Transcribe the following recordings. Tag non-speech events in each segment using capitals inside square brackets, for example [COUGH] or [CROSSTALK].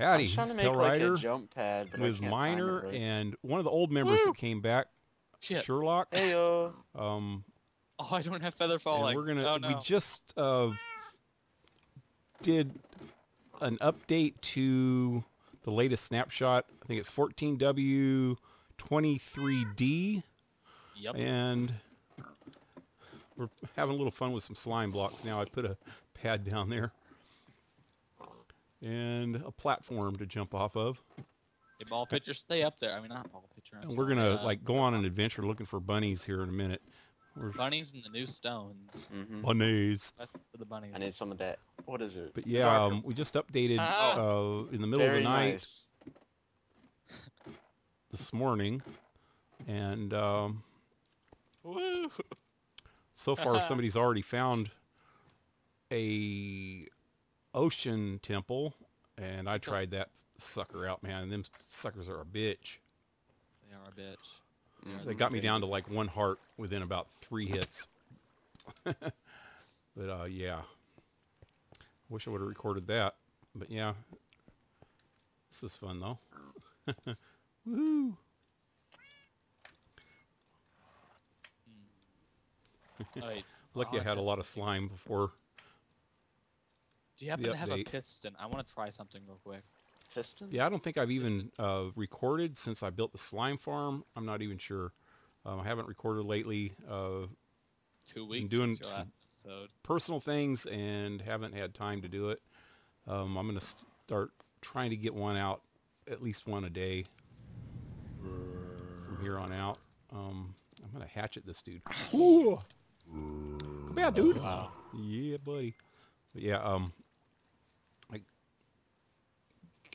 Howdy, I'm trying to make Pale like Rider a jump pad, but I with can't time it Miner right. and one of the old members Woo! that came back, Shit. Sherlock. Heyo. Um, Oh, I don't have feather falling. we're gonna Oh, we just uh, did an update to the latest snapshot. I think it's 14W23D, Yep. and we're having a little fun with some slime blocks now. I put a pad down there and a platform to jump off of. Hey, ball pitcher, stay up there. I mean, not ball pitcher. I'm And we're sorry, gonna uh, like go on an adventure looking for bunnies here in a minute. We're bunnies and the new stones. hmm bunnies. That's for the bunnies. I need some of that. What is it? But yeah, um, we just updated Ah. uh, in the middle very of the night nice. [LAUGHS] this morning, and um, Woo! so far [LAUGHS] somebody's already found a ocean temple, and I tried that sucker out, man. And them suckers are a bitch. They are a bitch. Mhm. They got me down to like one heart within about three hits. [LAUGHS] but uh, yeah, wish I would have recorded that. But yeah, this is fun though. [LAUGHS] Woo! Oh. Lucky I had a lot of slime before. Do you happen the to have a piston? I want to try something real quick. Piston? Yeah, I don't think I've even uh, recorded since I built the slime farm. I'm not even sure. Um, I haven't recorded lately. Uh, Two weeks doing some- episode. personal things and haven't had time to do it. Um, I'm going to start trying to get one out, at least one a day from here on out. Um, I'm going to hatchet this dude. Ooh. Come here, dude. Wow. Yeah, buddy. But yeah, um, I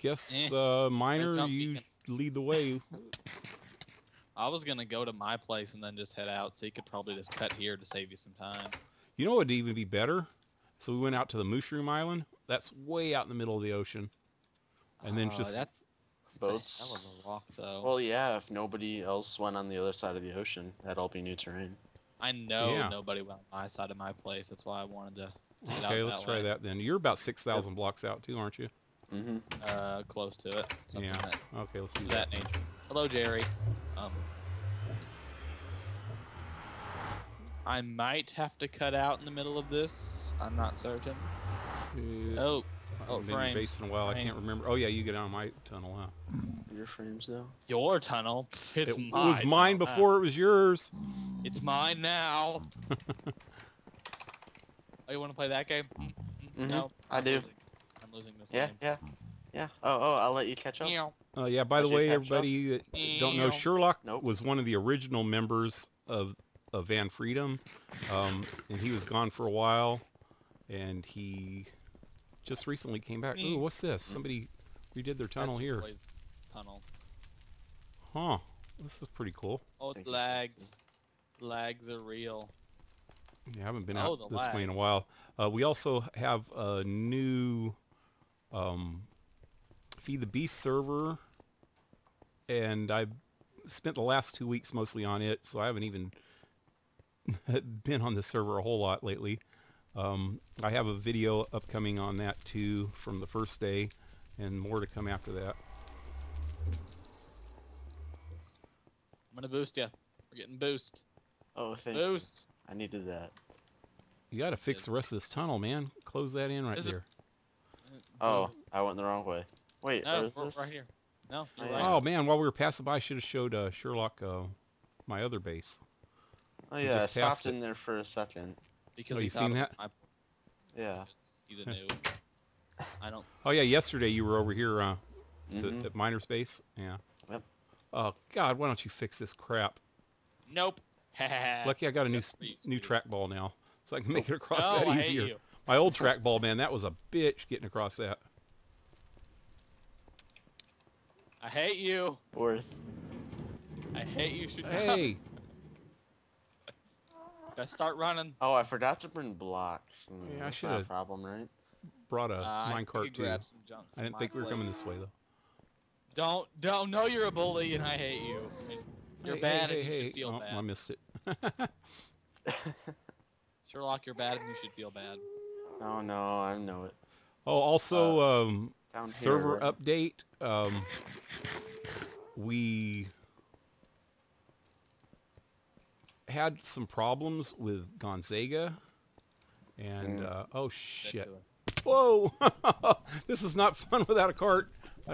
guess Eh. uh, Miner, you lead the way. [LAUGHS] I was gonna go to my place and then just head out, so you could probably just cut here to save you some time. You know what would even be better? So we went out to the Mushroom Island. That's way out in the middle of the ocean. And then Uh, just that's Boats. a hell of a walk, though. Well, yeah, if nobody else went on the other side of the ocean, that'd all be new terrain. I know Yeah. nobody went on my side of my place. That's why I wanted to. Okay, let's that try way. that then. You're about 6,000 blocks out too, aren't you? Hmm Uh, close to it. Something yeah. that, Okay, let's do of that. that nature. Hello, Jerry. Um, I might have to cut out in the middle of this. I'm not certain. Uh, Oh, I oh, haven't been in frame, base in a while. I can't remember. Oh yeah, you get on my tunnel, huh? Your frames, though? your tunnel. It's it mine. was mine now. before it was yours. It's mine now. [LAUGHS] oh, you want to play that game? Mm, mm, Mhm, No, I I'm do. Losing. This Yeah, game. yeah, yeah. Oh, oh, I'll let you catch up. Meow. Oh yeah. By the Does yours way, have shop? everybody that don't know, Sherlock Nope. was one of the original members of of VanFreedom, um, and he was gone for a while, and he just recently came back. Me. Ooh, what's this? Somebody redid their tunnel That's here. Tunnel. Huh. This is pretty cool. Oh, Thank it's lags. Lags are real. Yeah, I haven't been Oh, out the this way in a while. Uh, we also have a new um, Feed the Beast server, and I've spent the last two weeks mostly on it, so I haven't even [LAUGHS] been on the server a whole lot lately. Um, I have a video upcoming on that too from the first day, and more to come after that. I'm gonna boost you. We're getting boost. Oh, thank you. Boost. I needed that. You got to fix the rest of this tunnel, man. Close that in right Is there. Oh, I went the wrong way. Wait, no, where is this? right here. No, Oh, right. Oh man, while we were passing by, I should have showed uh, Sherlock uh, my other base. Oh yeah, I stopped passed it. in there for a second. Because Oh, you thought seen it was that? my- Yeah. He's a new. I don't. Oh yeah, yesterday you were over here uh, to- Mhm. at Miner's base. Yeah. Yep. Oh God, why don't you fix this crap? Nope. [LAUGHS] Lucky I got a new Just s- for you, new trackball now, so I can make it across no, that I hate easier. You. My old trackball, man, that was a bitch getting across that. I hate you. Worth. I hate you. Should Hey, [LAUGHS] Let's start running. Oh, I forgot to bring blocks. Mm, Yeah, I that's not a should've- problem, right? brought a Uh, I minecart too. grab some junk I didn't my think we were coming this way though. Don't, don't know you're a bully and I hate you. And You're Hey, bad hey, and hey, you hey. should feel Oh, bad. I missed it. [LAUGHS] [LAUGHS] Sherlock, you're bad and you should feel bad. Oh no, I know it. Oh, also, um, Down here. server update. Um, we had some problems with Gonzaga, and Mm. uh, oh shit! Whoa! [LAUGHS] this is not fun without a cart. [LAUGHS]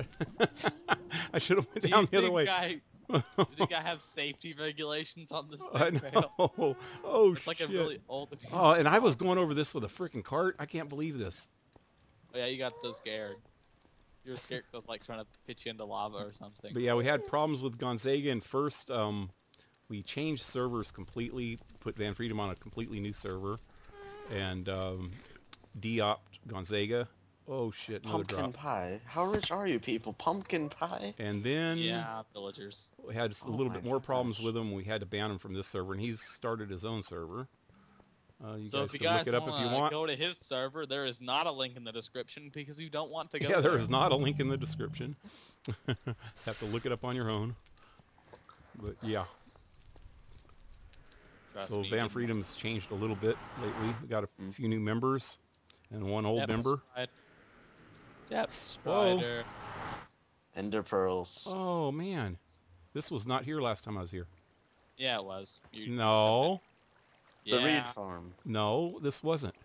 I should have went Do down the other way. I, do you think I [LAUGHS] have safety regulations on this I know. [LAUGHS] Oh It's like shit! a really old. [LAUGHS] Oh, and I was going over this with a freaking cart. I can't believe this. Oh, yeah, you got so scared. You were scared was like trying to pitch you into lava or something. But yeah, we had problems with Gonzaga, and first um, we changed servers completely, put VanFreedom on a completely new server, and um, de-opt Gonzaga. Oh shit, Pumpkin drop. pie. How rich are you people? Pumpkin pie? And then yeah, villagers. we had a Oh little my bit more problems with him. We had to ban him from this server, and he's started his own server. Uh, you so guys if you can guys look it up if you wanna go to his server, there is not a link in the description because you don't want to go. Yeah, there there is not a link in the description. [LAUGHS] Have to look it up on your own. But yeah, Trust so me, Van didn't Freedom's changed a little bit lately. We got a Mm. few new members and one old Yep, member. Spider. Yep, Whoa. spider. Ender pearls. Oh man, this was not here last time I was here. Yeah, it was. You, No, [LAUGHS] The yeah. reed farm. no, this wasn't.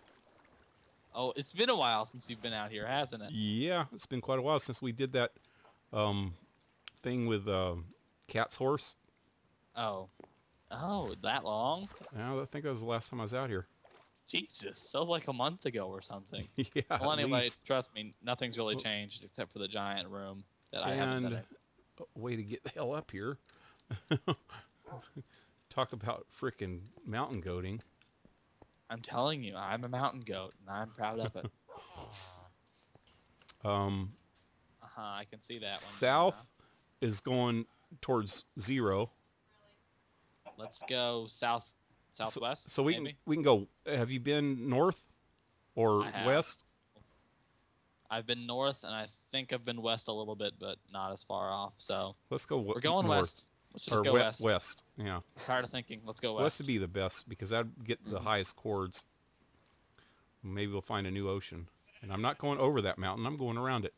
Oh, it's been a while since you've been out here, hasn't it? Yeah, it's been quite a while since we did that um, thing with um Cat's horse. Oh. Oh, that long? Yeah, I think that was the last time I was out here. Jesus, that was like a month ago or something. [LAUGHS] yeah, well, anyway, least. trust me, nothing's really changed except for the giant room that I haven't and done. a way to get the hell up here. [LAUGHS] Talk about frickin' mountain goating. I'm telling you, I'm a mountain goat, and I'm proud of it. [LAUGHS] Um, Uh-huh, I can see that one. south is going towards zero. Uh, let's go south, southwest. So we maybe? can we can go. Have you been north or west? I've been north, and I think I've been west a little bit, but not as far off. So Let's go. w- we're going north. west. Let's just or go we- west. west. Yeah, Tired of thinking. Let's go west. west. would be the best because that'd get the mm-hmm. highest coords. Maybe we'll find a new ocean. And I'm not going over that mountain. I'm going around it.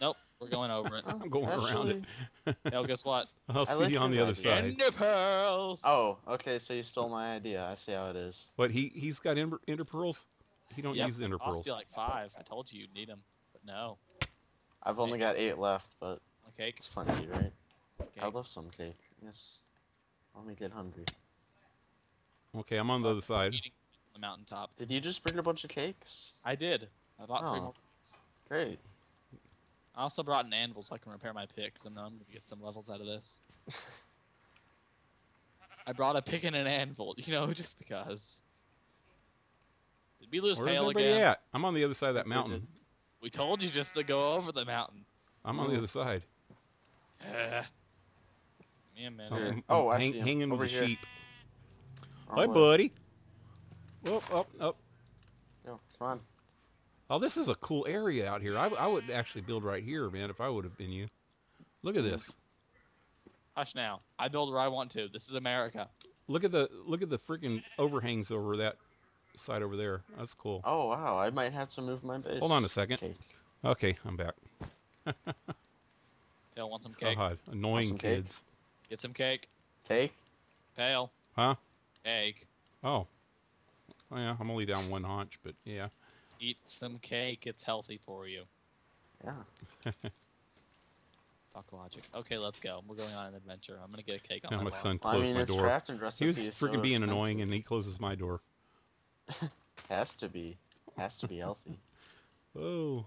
Nope, we're going over it. [LAUGHS] I'm oh, going around it. Actually- Hell, guess what? [LAUGHS] I'll I see like you on the other idea. side. Ender pearls. Oh, okay, so you stole my idea. I see how it is. But he he's got ender, ender pearls. He don't Yep, use ender cost pearls. you like five. I told you you'd need them, but no. I've only got eight left, but Okay. it's plenty, right? okay. I love some cake. Yes. Only get hungry. Okay, I'm on the other side. Eating on the mountaintop. Did you just bring a bunch of cakes? I did. I bought three Oh. more. Great. I also brought an anvil so I can repair my pick, 'cause I know I'm gonna get some levels out of this. [LAUGHS] I brought a pick and an anvil, you know, [LAUGHS] just because. Did we lose Where's Pale everybody again? at? I'm on the other side of that mountain. We told you just to go over the mountain. I'm on the Oh. other side. Me and man. Here. I'm, Oh, I'm I hang- see him. hanging Over with the here. sheep. Oh, Hi, buddy. Oh, oh, oh. Yo, come on. Oh, this is a cool area out here. I, I would actually build right here, man, if I would have been you. Look at this. Hush now. I build where I want to. This is America. Look at the look at the freaking overhangs over that side over there. That's cool. Oh wow, I might have to move my base. Hold on a second. Cake. Okay, I'm back. [LAUGHS] Pale, want some Oh, cake? God. Annoying some cake? kids. Get some cake. Cake? Pale. Huh? Egg. Oh. Oh, yeah, I'm only down one haunch, but yeah. Eat some cake. It's healthy for you. Yeah. [LAUGHS] Fuck logic. Okay, let's go. We're going on an adventure. I'm gonna get a cake on Now my my lawn. son Well, I closed mean, my door. crafting recipe. He was is so freaking being annoying, and he closes my door. [LAUGHS] Has to be. Has to be healthy. [LAUGHS] Oh.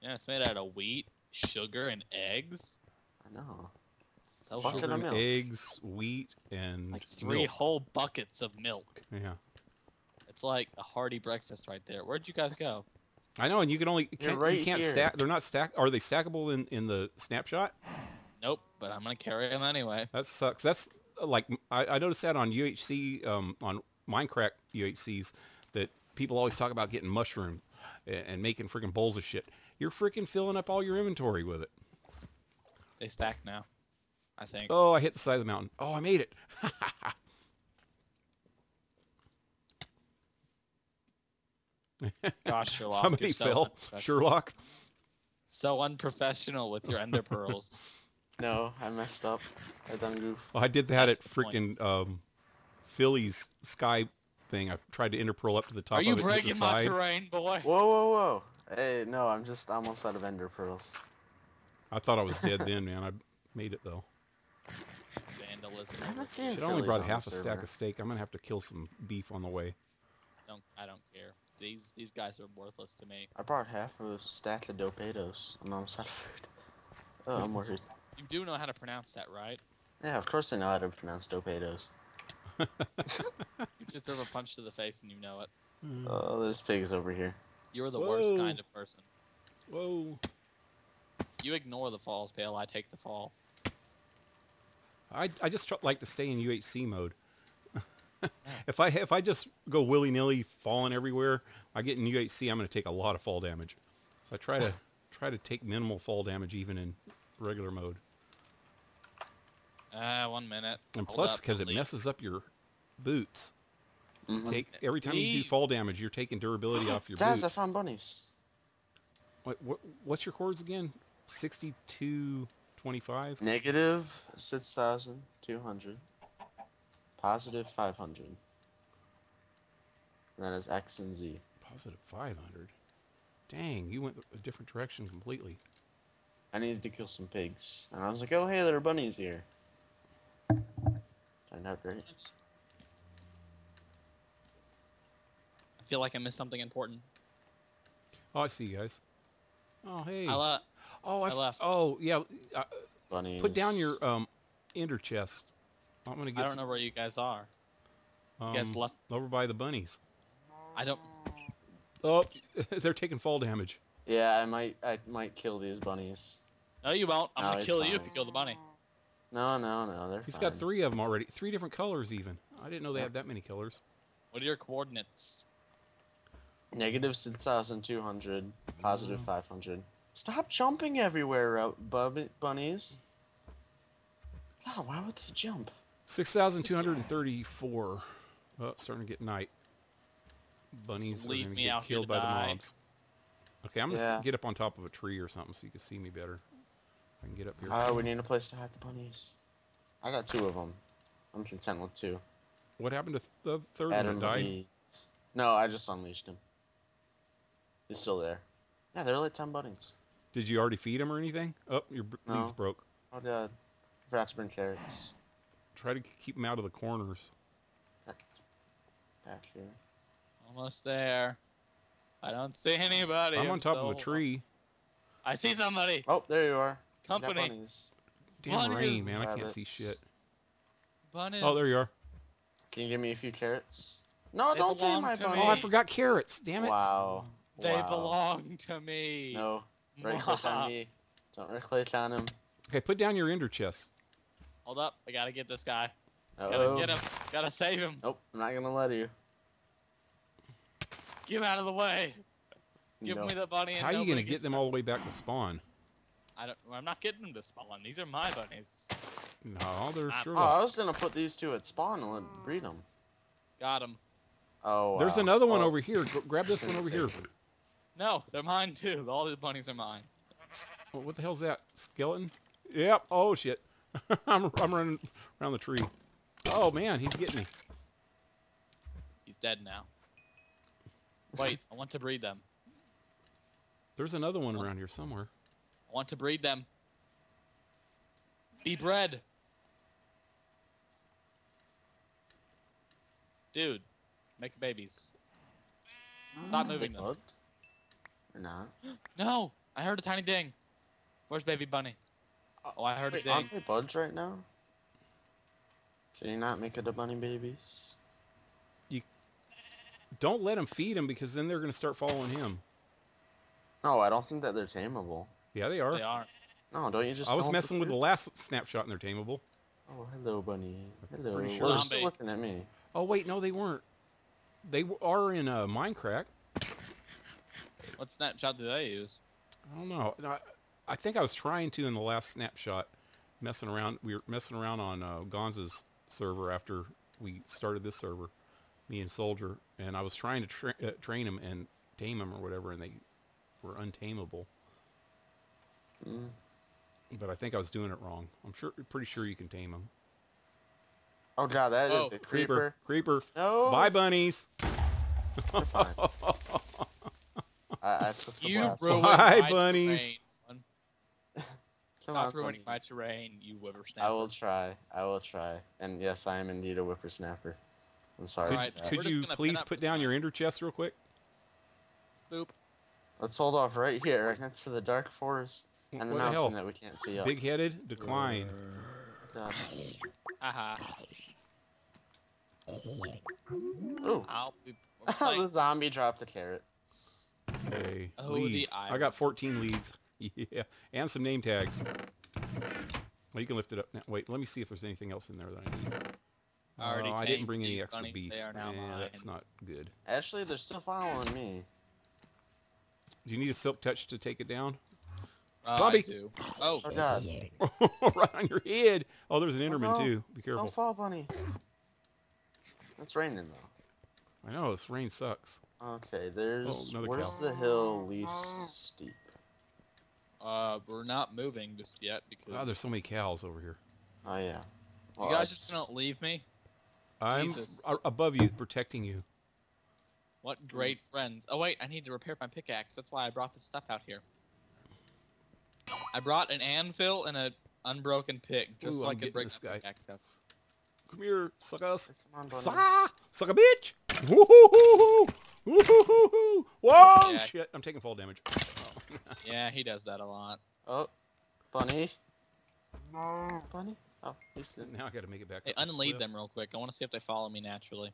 Yeah, it's made out of wheat, sugar, and eggs. I know. So Bucket Sugar of and eggs, wheat, and like three milk. whole buckets of milk. Yeah. It's like a hearty breakfast right there. Where'd you guys go? I know, and you can only you can't, right you can't here. stack. They're not stack. Are they stackable in in the snapshot? Nope, but I'm gonna carry them anyway. That sucks. That's uh, like I, I noticed that on UHC um, on Minecraft UHCs that people always talk about getting mushroom and, and making freaking bowls of shit. You're freaking filling up all your inventory with it. They stack now. I think. Oh, I hit the side of the mountain. Oh, I made it. [LAUGHS] Gosh, [LAUGHS] Sherlock. Somebody you're so fell. Sherlock. So unprofessional with your ender pearls. No, I messed up. I done goof. Well, I did that That's at freaking um, Philly's Sky thing. I tried to ender pearl up to the top Are you of it and hit the breaking my terrain, boy? Whoa, whoa, whoa. Hey, no, I'm just almost out of ender pearls. I thought I was dead then, man. I made it though. Vandalism. I haven't seen Should only Phillies brought on half the a stack server. of steak. I'm gonna have to kill some beef on the way. Don't I don't care. These these guys are worthless to me. I brought half of a stack of dopatos. I'm almost out of food. Oh, I'm worried. You do know how to pronounce that, right? Yeah, of course I know how to pronounce dopatos. You deserve a punch to the face and you know it. Hmm. Oh, there's pigs over here. You're the Whoa. worst kind of person. Whoa! You ignore the falls, Pale. I take the fall. I I just like to stay in UHC mode. [LAUGHS] if I if I just go willy nilly falling everywhere, I get in UHC. I'm gonna take a lot of fall damage. So I try to [LAUGHS] try to take minimal fall damage even in regular mode. Ah, one minute. And Hold plus, because it messes up your boots. Mhm. Take every time you do fall damage, you're taking durability [GASPS] off your Daz, I boots. found bunnies. What, what what's your coords again? Sixty-two twenty-five. Negative 6,200. Positive 500. And that is X and Z. Positive five hundred. Dang, you went a different direction completely. I needed to kill some pigs. And I was like, oh, hey, there are bunnies here. Turned out great. I feel like I missed something important. Oh, I see you guys. Oh, hey. I le- oh, I I f- left. Oh, yeah. Uh, Bunnies. put down your um ender chest. I'm gonna I don't some, know where you guys are. um, You guys left. over by the bunnies. I don't. Oh, [LAUGHS] they're taking fall damage. Yeah, I might I might kill these bunnies. No, you won't. I'm No, gonna it's kill you if you kill the bunny. No, no, no, they're He's fine. got three of them already. Three different colors even. I didn't know they had that many colors. What are your coordinates? Negative 6,200, positive Mm. 500. Stop jumping everywhere, uh, bub- bunnies. God, why would they jump? Six thousand two hundred and thirty-four. Oh, it's starting to get night. Bunnies are gonna get killed to by the mobs. Okay, I'm gonna Yeah. get up on top of a tree or something so you can see me better. I can get up here. Oh, we need a place to hide the bunnies. I got two of them. I'm content with two. what happened to th- the third Adam one? It died. No, I just unleashed him. He's still there. Yeah, they're like 10 bunnies. Did you already feed him or anything? Oh, your b- No. leads broke. Oh, God. Forgot to bring carrots. Try to keep them out of the corners. Back here. Almost there. I don't see anybody. I'm on top so- of a tree. I see somebody. Oh, there you are. You got Company. bunnies. Damn rain, Bunnies. man! I can't see shit. Bunnies. Oh, there you are. Can you give me a few carrots? No, They don't say my to bunnies. Oh, I forgot carrots. Damn it! Wow. They wow. belong to me. No. Right click on [LAUGHS] me. Don't right click on him. Okay, put down your ender chest. Hold up. I gotta get this guy. Uh Gotta oh. get him. Gotta save him. Nope, I'm not gonna let you. Get him out of the way. Give No. me the bunny. And How are you gonna get gets them all the way back to spawn? I don't. I'm not getting them to spawn. These are my bunnies. No, they're Ah, sure. Oh, I was gonna put these two at spawn and let breed them. Got them. Oh, There's another one Well, over here. Gr- grab this [LAUGHS] one over here. No, they're mine too. All the bunnies are mine. Oh, what the hell's that? Skeleton? Yep. Oh shit. [LAUGHS] I'm I'm running around the tree. Oh man, he's getting me. He's dead now. Wait, I want to breed them. There's another one around here somewhere. I want to breed them. Be bred. Dude, make babies. Stop They moving them. bugged? Or not? [GASPS] No, I heard a tiny ding. Where's baby bunny? Oh, I heard a Wait, ding. aren't they buds right now? Can you not make it a bunny babies? You don't let him feed him because then they're gonna start following him. No, I don't think that they're tameable. Yeah, they are. They aren't. No, don't you just? I was messing with the fruit? last snapshot and they're tameable. Oh, hello, bunny. Hello. Pretty Well, sure. they're still looking at me. Oh wait, no, they weren't. They are in uh, Minecraft. What snapshot do they use? I don't know. I, I think I was trying to in the last snapshot, messing around. We were messing around on uh, Gonza's server after we started this server, me and Soldier, and I was trying to tra- uh, train him and tame him or whatever, and they were untamable. Mm. But I think I was doing it wrong. I'm sure, pretty sure you can tame them. Oh god, that is Oh, a creeper. creeper. No. Bye, bunnies. You're fine. [LAUGHS] I, I took the You blast. Bye, my bunnies. terrain. One. Come Stop on, ruining my terrain, you whippersnapper. I will try. I will try. And yes, I am indeed a whippersnapper. I'm sorry. Could, for Alright, that. We're could you please put down your sign. ender chest real quick? Boop. Let's hold off right here next to the dark forest and the What the mountain hell? that we can't see up. Big-headed, decline. God. Haha. Uh-huh. Ooh. [LAUGHS] The zombie dropped a carrot. Okay, Oh, the leads. I got 14 leads. [LAUGHS] Yeah, and some name tags. Well, you can lift it up now. Wait, let me see if there's anything else in there that I need. I already Uh, I didn't bring any extra bunnies. beef. They are now yeah, that's not good. Actually, they're still following me. Do you need a silk touch to take it down? Uh, I Zombie. do. Oh, Oh god. [LAUGHS] right on your head. Oh, there's an Enderman no. too. Be careful. Don't fall, bunny. It's raining though. I know this rain sucks. Okay, there's another where's cow. the hill least steep? Uh, we're not moving just yet because Oh, there's so many cows over here. Oh yeah. you guys I just don't leave me. I'm Jesus. above you, protecting you. What great friends. Oh wait, I need to repair my pickaxe. That's why I brought this stuff out here. I brought an anvil and an unbroken pick, just Ooh, so I'm I getting could break this my guy. pickaxe up. Come here, suck us. Come on, bunny. Sa, suck a bitch. Woo-hoo-hoo-hoo. Woo-hoo-hoo-hoo. Whoa, Yeah. shit. I'm taking fall damage. Yeah, he does that a lot. Oh, bunny. No, bunny. Oh, he's good. Now I gotta make it back Hey, up unlead cliff. them real quick. I want to see if they follow me naturally.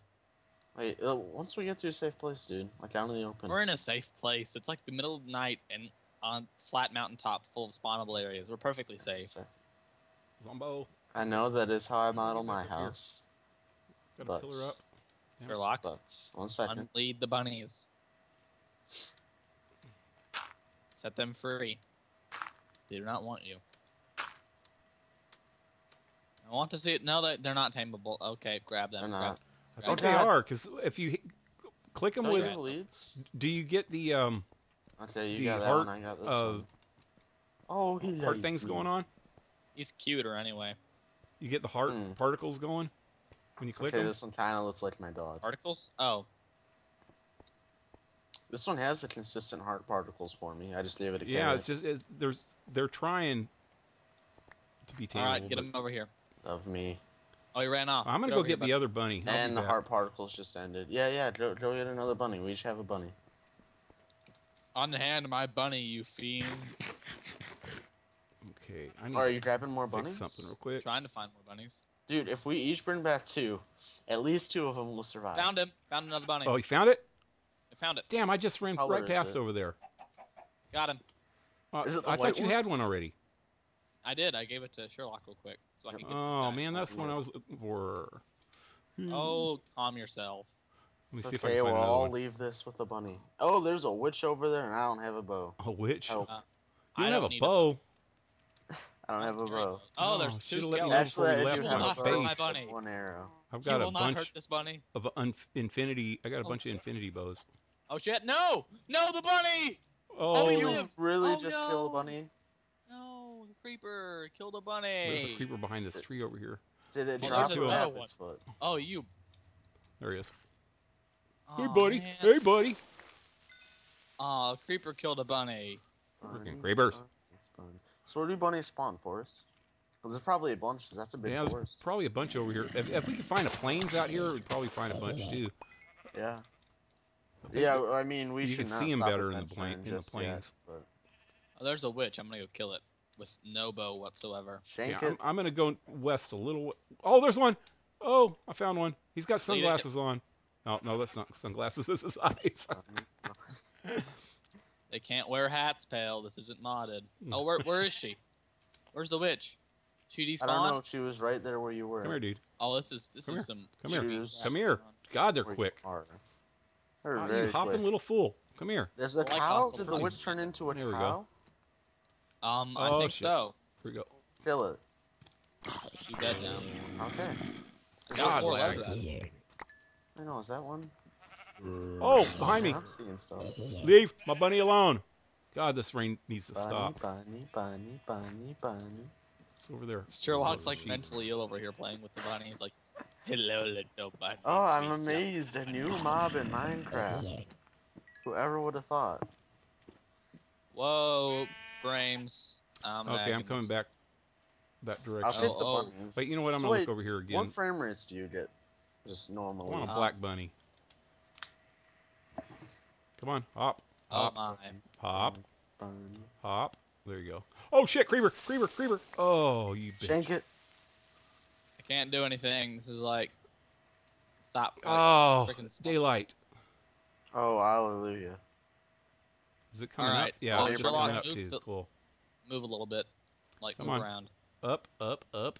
Wait, uh, once we get to a safe place, dude, like out in the open. We're in a safe place. It's like the middle of the night and on flat mountaintop full of spawnable areas. We're perfectly safe. Safe. Zombo. I know that is how I model my back here. house. Got a But- pillar up. Sherlock, But one second. unlead the bunnies. Set them free. They do not want you. I want to see it. No, they, they're not tameable. Okay, grab them. They're grab- not. I grab think they are, because if you hit- click them Don't with, have leads? do you get the um Okay, you the got that one. I got this uh, one. Oh, he heart things me. going on? He's cuter anyway. You get the heart Hmm. particles going when you It's click okay, them. this one kind of looks like my dog. Particles? Oh, This one has the consistent heart particles for me. I just gave it a Yeah, it's just it, there's they're trying to be all tameable. right. Get but him over here. of me. Oh, he ran off. I'm gonna Get go get here, the other bunny. I'll and the back. heart particles just ended. Yeah, yeah, go, go get another bunny. We each have a bunny. bud. Unhand my bunny, you fiends. Okay, I need are to you grabbing more bunnies? something real quick. Trying to find more bunnies. Dude, if we each bring back two, at least two of them will survive. Found him. Found another bunny. Oh, you found it? I found it. Damn, I just ran Color right past it? over there. Got him. Uh, Is it the I thought you one? had one already. I did. I gave it to Sherlock real quick. So I could get Oh guy. man, that's the one I was looking for. Oh, calm yourself. Let me It's see if I okay, can we'll all one. leave this with a bunny. Oh, there's a witch over there, and I don't have a bow. A witch? Oh, Uh, you don't have don't a bow. [LAUGHS] I don't have a bow. Oh, Oh, there's two shoulda let me skeletons. Actually, before we I left do have not a bow. my base. bunny. One arrow. I've You got a will not hurt bunch this bunny. of infinity. I got a Oh. bunch of infinity bows. Oh shit! No! No, the bunny! Oh, Did you live. really Oh, just kill a bunny? No, the creeper killed a bunny. there's a creeper behind this tree over here. Did it Well, drop there's or another one. its foot? Oh, you. There he is. Aw, hey, buddy. man. Hey, buddy. Aw, a creeper killed a bunny. Freaking Bunny creepers. spawn, spawn. So where do bunnies spawn, Forrest? Because there's probably a bunch. 'cause That's a big Yeah, forest. probably a bunch over here. If, if we could find a plains out here, we'd probably find a bunch too. Yeah. I think Yeah, that- I mean, we you should can not see 'em stop better in the that plain- sign in the just yet, but Oh, there's a witch. I'm gonna go kill it with no bow whatsoever. shank Yeah, it. I'm, I'm gonna go west a little. Oh, there's one. Oh, I found one. He's got Lead it. sunglasses on. No, no, that's not sunglasses. [LAUGHS] This is eyes. [LAUGHS] They can't wear hats, pal. This isn't modded. Oh, where where is she? Where's the witch? She I don't know. despawned? She was right there where you were. Come here, dude. Oh, this is this Come is here. some. Come here. creepy Shoes. crap Come here. God, they're Where you quick. Are. They're Oh, very you hopping quick. little fool. Come here. There's a I like cow. Did the witch turn into a There we go. cow? Um, I Oh, think shit. so. Here we go. Kill it. She's dead now. Okay. I got God, four lag. legs out of it. I know. Is that one? Oh, behind me. I'm seeing stuff. Leave my bunny alone. God, this rain needs to Bunny, stop. bunny, bunny, bunny, bunny. It's over there. Sherlock's like sheep. mentally ill over here playing with the bunny. He's like, "Hello, little bunny." Oh, I'm amazed. A new mob in Minecraft. Whoever would have thought? Whoa, frames. Um, Okay, I'm coming back that direction. I'll direction. take Oh, the oh. bunnies. Wait, you know what? I'm So gonna look over here again. What frame rates do you get? Just I normally. want a black bunny. Come on, hop, Oh hop, my. hop, hop. There you go. Oh shit, creeper, creeper, creeper. Oh, you bitch. Shank it. I can't do anything. This is like, stop. Oh, it's stop. daylight. Oh, hallelujah. Is it coming Alright, up? Yeah, well, it's just Sherlock, coming up move too. the- Cool. Move a little bit, like Come move on. around. Up, up, up,